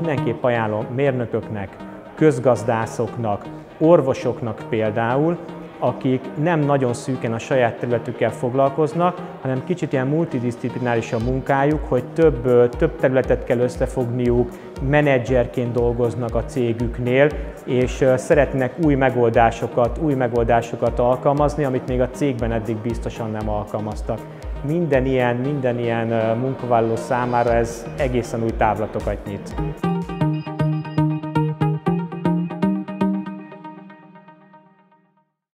mindenképp ajánlom mérnököknek, közgazdászoknak, orvosoknak például, akik nem nagyon szűken a saját területükkel foglalkoznak, hanem kicsit ilyen multidisziplináris a munkájuk, hogy több, több területet kell összefogniuk, menedzserként dolgoznak a cégüknél, és szeretnek új megoldásokat, új megoldásokat alkalmazni, amit még a cégben eddig biztosan nem alkalmaztak. Minden ilyen, minden ilyen munkavállaló számára ez egészen új távlatokat nyit.